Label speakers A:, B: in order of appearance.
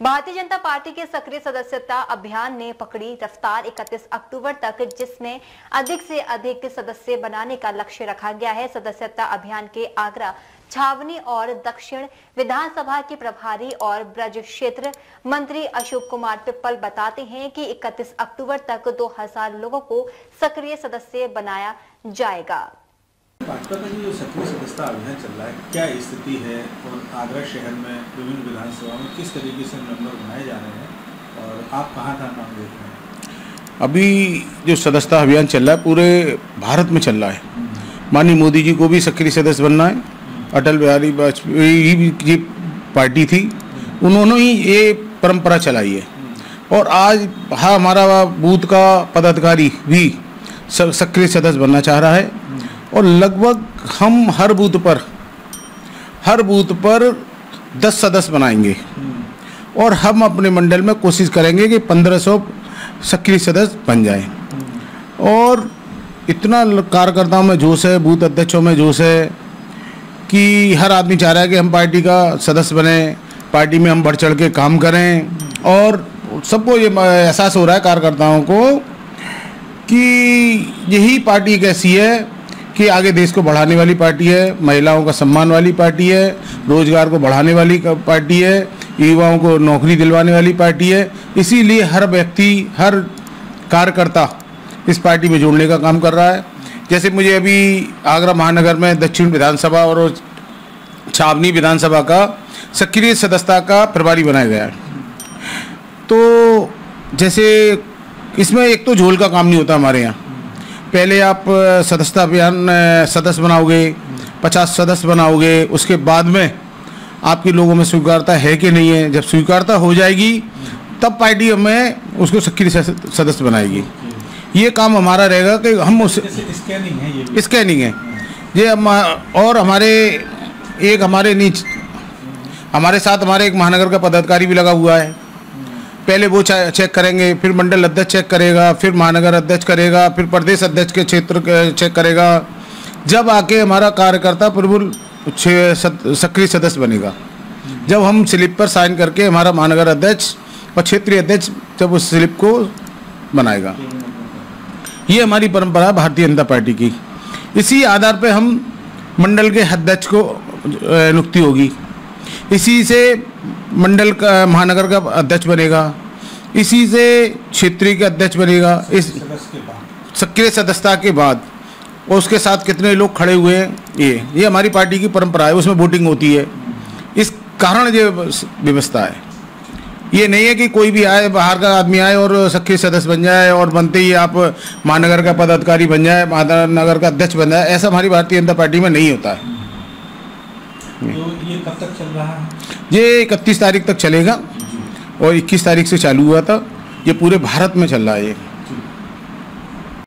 A: Bharatiya Janata party के सक्रिय सदस्यता अभियान ने पकड़ी रफ्तार 31 अक्टूबर तक, जिसमें अधिक से अधिक सदस्य बनाने का लक्ष्य रखा गया है। सदस्यता अभियान के आगरा, छावनी और दक्षिण विधानसभा के प्रभारी और ब्रज क्षेत्र मंत्री अशोक कुमार पिप्पल बताते हैं कि 31 अक्टूबर तक 2000 लोगों को सक्रिय सदस्य बनाया जाएगा।
B: भाजपा का जो सदस्यता अभियान चल रहा है, क्या स्थिति है और आगरा शहर में विभिन्न में किस तरीके से मेंबर बनाए जा रहे हैं और आप कहाँ कहाँ नाम देख रहे हैं?
C: अभी जो सदस्यता अभियान चल रहा है, पूरे भारत में चल रहा है। माननीय मोदी जी को भी सक्रिय सदस्य बनना है। अटल बिहारी वाजपेयी जी पार्टी थी। उन्होंने ही ये परंपरा चलाई है। और आज हाँ हमारा बूथ का पदाधिकारी भी सक्रिय सदस्य बनना चाह रहा है। और लगभग हम हर बूथ पर, हर बूथ पर दस सदस्य बनाएँगे। और हम अपने मंडल में कोशिश करेंगे कि 1500 सक्रिय सदस्य बन जाएँ। और इतना कार्यकर्ताओं में जोश है, बूथ अध्यक्षों में जोश है कि हर आदमी चाह रहा है कि हम पार्टी का सदस्य बने, पार्टी में हम बढ़ चढ़ के काम करें। और सबको ये एहसास हो रहा है कार्यकर्ताओं को कि यही पार्टी एक ऐसी है कि आगे देश को बढ़ाने वाली पार्टी है, महिलाओं का सम्मान वाली पार्टी है, रोज़गार को बढ़ाने वाली पार्टी है, युवाओं को नौकरी दिलवाने वाली पार्टी है। इसीलिए हर व्यक्ति, हर कार्यकर्ता इस पार्टी में जोड़ने का काम कर रहा है। जैसे मुझे अभी आगरा महानगर में दक्षिण विधानसभा और छावनी विधानसभा का सक्रिय सदस्यता का प्रभारी बनाया गया है। तो जैसे इसमें एक तो झोल का काम नहीं होता हमारे यहाँ। पहले आप सदस्यता अभियान सदस्य बनाओगे पचास सदस्य बनाओगे उसके बाद में आपके लोगों में स्वीकारता है कि नहीं है? जब स्वीकारता हो जाएगी तब पार्टी हमें उसको सक्रिय सदस्य बनाएगी। ये काम हमारा रहेगा कि हम उस
B: स्कैनिंग है ये
C: स्कैनिंग है। ये हम और हमारे एक हमारे नीच हमारे साथ हमारे एक महानगर का पदाधिकारी भी लगा हुआ है। पहले वो चेक करेंगे, फिर मंडल अध्यक्ष चेक करेगा, फिर महानगर अध्यक्ष करेगा, फिर प्रदेश अध्यक्ष के क्षेत्र चेक करेगा। जब आके हमारा कार्यकर्ता प्रभुल सक्रिय सदस्य बनेगा। जब हम स्लिप पर साइन करके हमारा महानगर अध्यक्ष और क्षेत्रीय अध्यक्ष जब उस स्लिप को बनाएगा। ये हमारी परंपरा भारतीय जनता पार्टी की। इसी आधार पर हम मंडल के अध्यक्ष को नियुक्ति होगी। इसी से मंडल का महानगर का अध्यक्ष बनेगा। इसी से क्षेत्रीय का अध्यक्ष बनेगा। इस सक्रिय सदस्यता के बाद। और उसके साथ कितने लोग खड़े हुए हैं? ये ये हमारी पार्टी की परंपरा है उसमें वोटिंग होती है। इस कारण ये व्यवस्था है। ये नहीं है कि कोई भी आए बाहर का आदमी आए और सक्रिय सदस्य बन जाए और बनते ही आप महानगर का पदाधिकारी बन जाए महानगर का अध्यक्ष बन जाए ऐसा हमारी भारतीय जनता पार्टी में नहीं होता है।
B: तो ये कब तक चल रहा है?
C: ये इकतीस तारीख तक चलेगा और 21 तारीख से चालू हुआ था। ये पूरे भारत में चल रहा है ये।